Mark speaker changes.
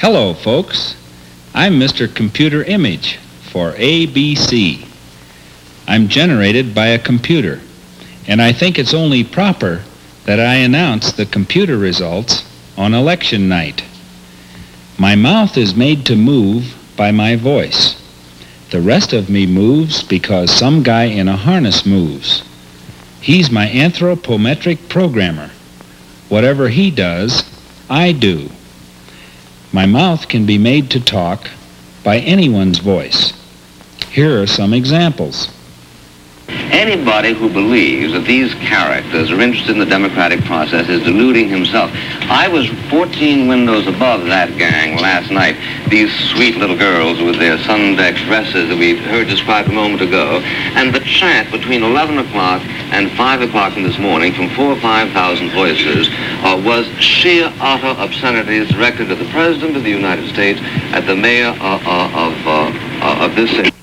Speaker 1: Hello, folks. I'm Mr. Computer Image for ABC. I'm generated by a computer, and I think it's only proper that I announce the computer results on election night. My mouth is made to move by my voice. The rest of me moves because some guy in a harness moves. He's my anthropometric programmer. Whatever he does, I do. My mouth can be made to talk by anyone's voice. Here are some examples.
Speaker 2: Anybody who believes that these characters are interested in the democratic process is deluding himself. I was 14 windows above that gang last night. These sweet little girls with their sun-decked dresses that we heard described a moment ago. And the chant between 11 o'clock and 5 o'clock in this morning from 4 or 5,000 voices uh, was sheer utter obscenities directed at the President of the United States, at the mayor uh, uh, of, uh, uh, of this city.